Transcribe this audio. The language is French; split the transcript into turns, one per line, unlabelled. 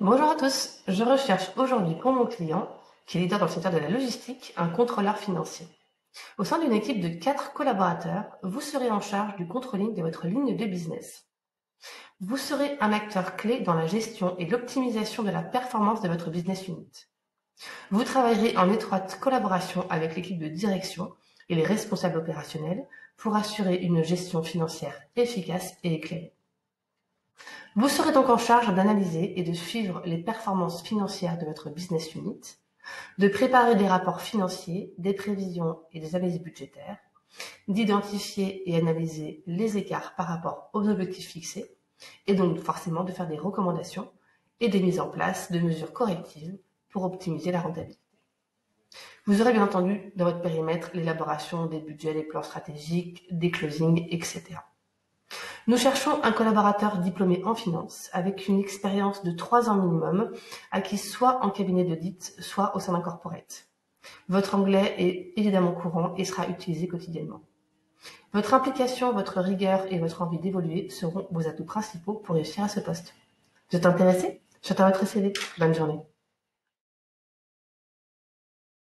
Bonjour à tous, je recherche aujourd'hui pour mon client, qui est leader dans le secteur de la logistique, un contrôleur financier. Au sein d'une équipe de quatre collaborateurs, vous serez en charge du controlling de votre ligne de business. Vous serez un acteur clé dans la gestion et l'optimisation de la performance de votre business unit. Vous travaillerez en étroite collaboration avec l'équipe de direction et les responsables opérationnels pour assurer une gestion financière efficace et éclairée. Vous serez donc en charge d'analyser et de suivre les performances financières de votre business unit, de préparer des rapports financiers, des prévisions et des analyses budgétaires, d'identifier et analyser les écarts par rapport aux objectifs fixés, et donc forcément de faire des recommandations et des mises en place de mesures correctives pour optimiser la rentabilité. Vous aurez bien entendu dans votre périmètre l'élaboration des budgets, des plans stratégiques, des closings, etc. Nous cherchons un collaborateur diplômé en finance avec une expérience de trois ans minimum, acquis soit en cabinet d'audit, soit au sein d'un corporate. Votre anglais est évidemment courant et sera utilisé quotidiennement. Votre implication, votre rigueur et votre envie d'évoluer seront vos atouts principaux pour réussir à ce poste. Vous êtes intéressé? J'attends CV. Bonne journée.